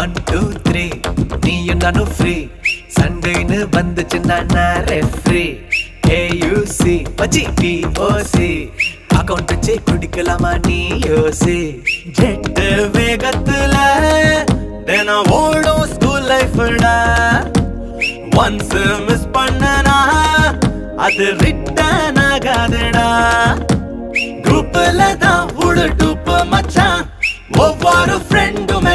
One two three நீயும் நானும் free சண்டேன்னு வந்துச்சுன்னா நான் ரெஃப்ரி ஏயூசி வச்சி டிஓசி அக்கௌண்ட் வச்சு குடிக்கலாமா நீ யோசி. ஜெட்டு வேகத்துல தினம் ஓடும் ஸ்கூல் லைஃப்டா ஒன்ஸ் மிஸ் பண்ணனா அது ரிட்டர்ன் ஆகாதுடா. குரூப்ல தான் உடு டூப்பு மச்சான். ஒவ்வொரு ஃப்ரெண்டுமே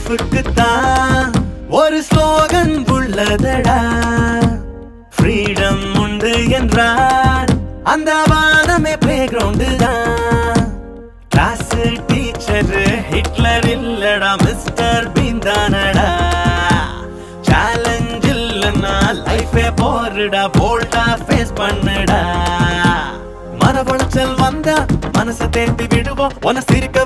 லைஃபுக்கு தான் ஒரு ஸ்லோகன் உள்ளதடா. ஃப்ரீடம் உண்டு என்றார் அந்த வானமே பிளே கிரவுண்டு தான். கிளாஸ் டீச்சர் ஹிட்லர் இல்லடா மிஸ்டர் பீன் தானடா. சேலஞ்ச் இல்லைன்னா லைஃபே போருடா போல்டா ஃபேஸ் பண்ணுடா. மனவளைச்சல் வந்தா மனசை தேர்த்தி விடுவோம் உன சிரிக்க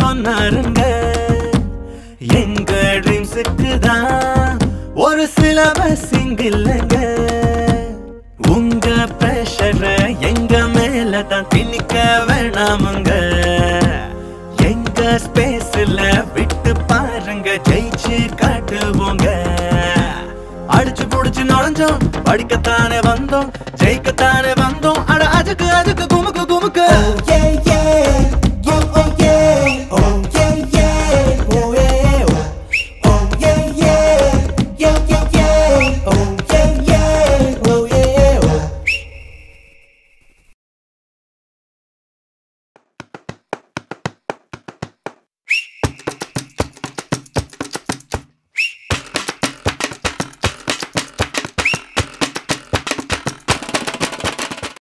சொன்னாருங்க எங்க ட்ரீம்ஸுக்கு தான் ஒரு சிலபஸ் இல்லைங்க உங்க பிரஷர் எங்க மேல தான் திணிக்க வேணாமுங்க. எங்க ஸ்பேஸ்ல விட்டு பாருங்க ஜெயிச்சு காட்டுவோங்க. அடிச்சு புடிச்சு நுழைஞ்சோம் படிக்கத்தானே வந்தோம் ஜெயிக்கத்தானே வந்தோம். அட அதுக்கு அதுக்கு